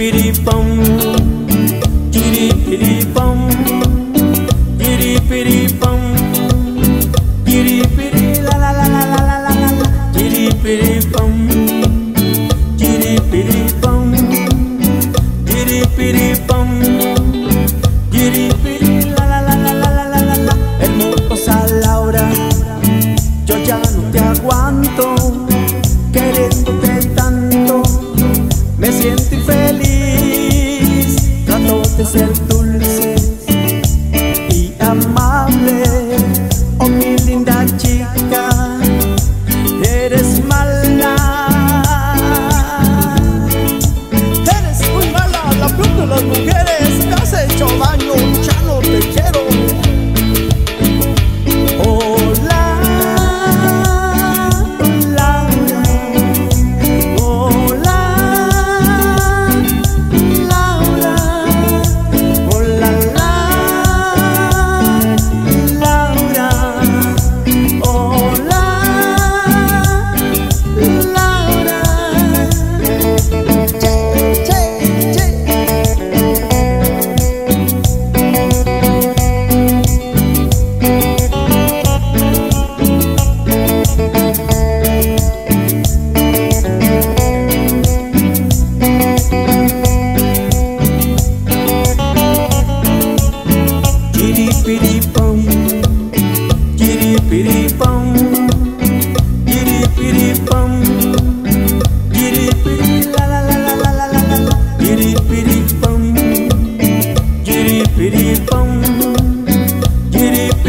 Chiripiripam, chiripiripam, chiripiripam, chiripiri la la la la la la la la la, chiripiripam, chiripiripam, chiripiripam, chiripiri acontecer.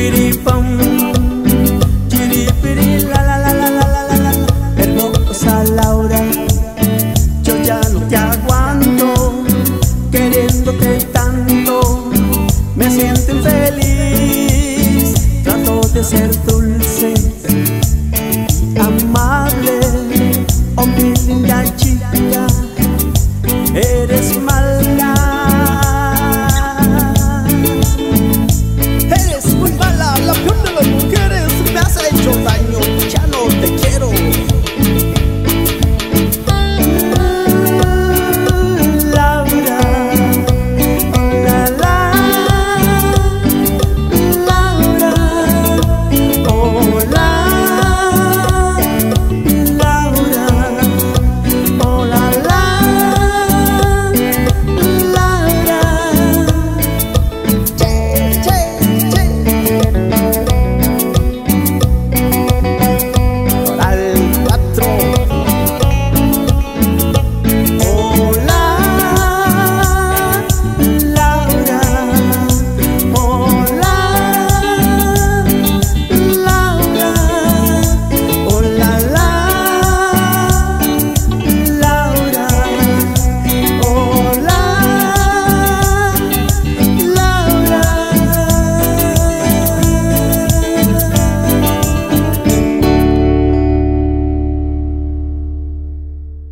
Chiripiripam, chiripiri la la la la la la la la, hermosa Laura, yo ya no te aguanto, queriéndote tanto. Me siento infeliz, trato de ser dulce, amable, oh chica,